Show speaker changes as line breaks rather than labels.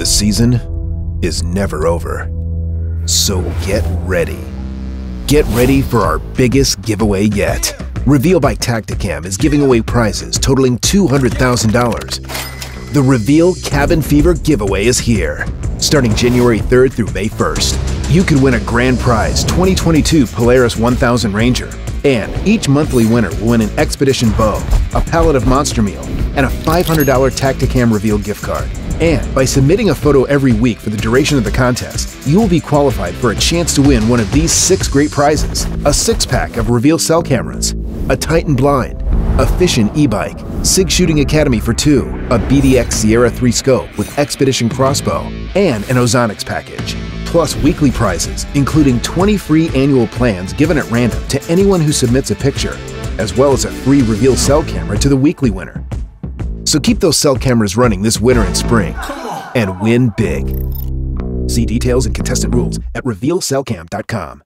The season is never over. So get ready. Get ready for our biggest giveaway yet. Reveal by Tactacam is giving away prizes totaling $200,000. The Reveal Cabin Fever giveaway is here. Starting January 3rd through May 1st, you could win a grand prize 2022 Polaris 1000 Ranger. And each monthly winner will win an Expedition bow, a pallet of Monster Meal, and a $500 Tactacam Reveal gift card. And by submitting a photo every week for the duration of the contest, you will be qualified for a chance to win one of these six great prizes a six pack of Reveal cell cameras, a Titan blind, a Fission e bike, SIG Shooting Academy for two, a BDX Sierra 3 scope with Expedition crossbow, and an Ozonics package. Plus weekly prizes, including 20 free annual plans given at random to anyone who submits a picture, as well as a free Reveal cell camera to the weekly winner. So keep those cell cameras running this winter and spring and win big. See details and contestant rules at revealcellcam.com.